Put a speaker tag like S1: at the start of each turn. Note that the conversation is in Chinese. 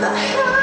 S1: 的。